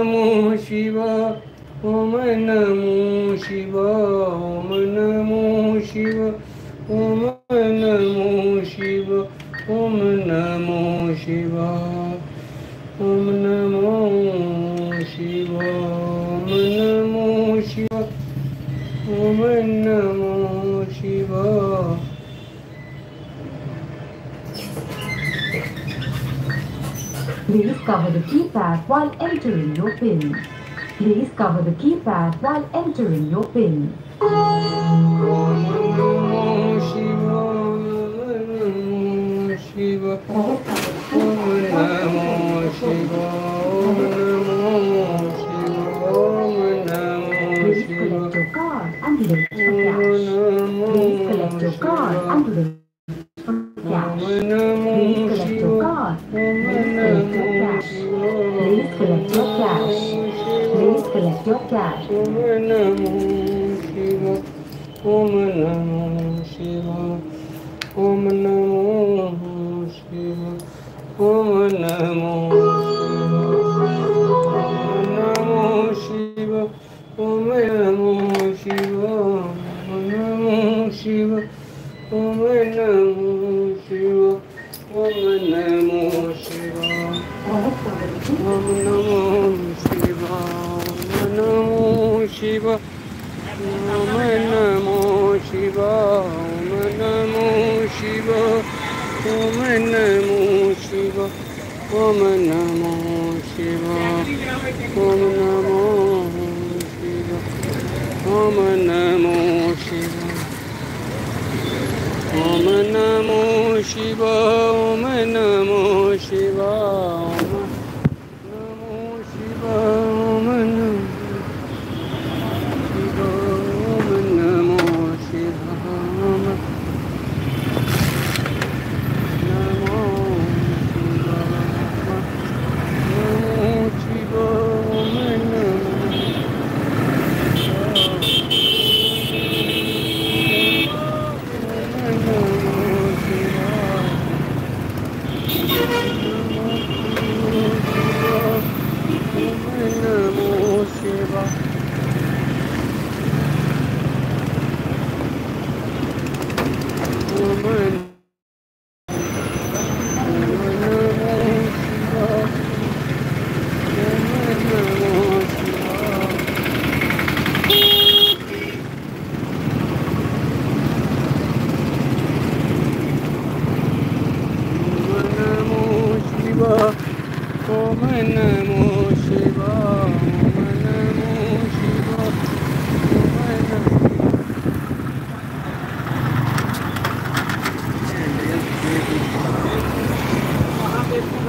NaMo Shiv Om NaMo Shiv Om NaMo Shiv Om NaMo Shiv Om NaMo Shiv Om NaMo Shiv Om NaMo Shiv Om NaMo Shiv. Please cover the keypad while entering your PIN. Please cover the keypad while entering your PIN. Please collect your card and wait for cash. Please collect your card and wait for cash. selección flash. Lead selección flash. Om Namo Shiva, Om Namo Shiva, Om Namo Shiva, Om Namo Shiva, Om Namo Shiva. Om Namo Shivaya Namo Shivaya Om Namo Shivaya Om Namo Shivaya Om Namo Shivaya Om Namo Shivaya Om Namo Shivaya Om Namo Shivaya Om Namo Shivaya Om Namo Shivaya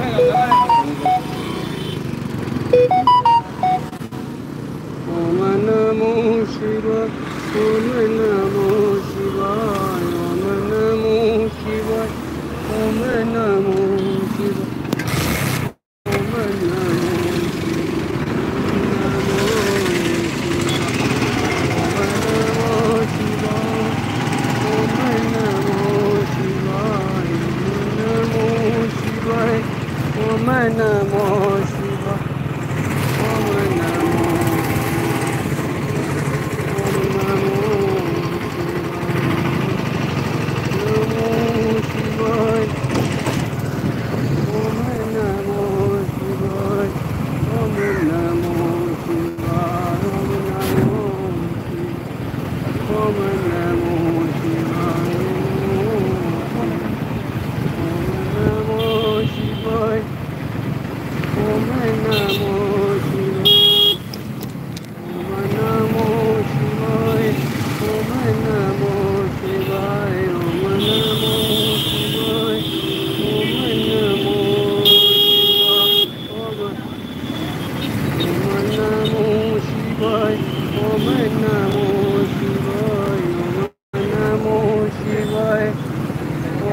Oh, my name is Shiva. मनमो